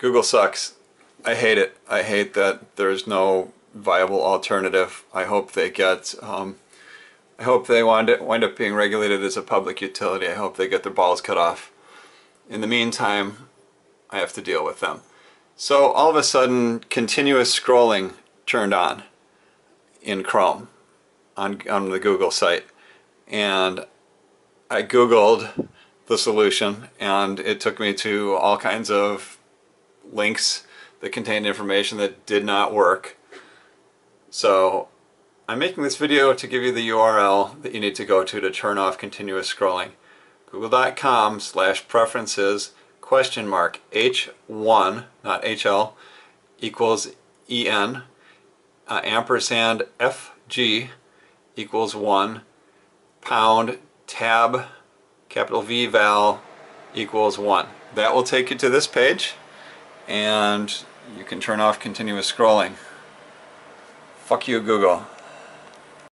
Google sucks. I hate it. I hate that there's no viable alternative. I hope they get, um, I hope they wind up, wind up being regulated as a public utility. I hope they get their balls cut off. In the meantime, I have to deal with them. So all of a sudden, continuous scrolling turned on in Chrome on, on the Google site. And I Googled the solution and it took me to all kinds of links that contained information that did not work. So I'm making this video to give you the URL that you need to go to to turn off continuous scrolling. Google.com slash preferences question mark H1, not HL, equals EN, uh, ampersand FG equals 1, pound tab capital V val equals 1. That will take you to this page and you can turn off continuous scrolling. Fuck you Google.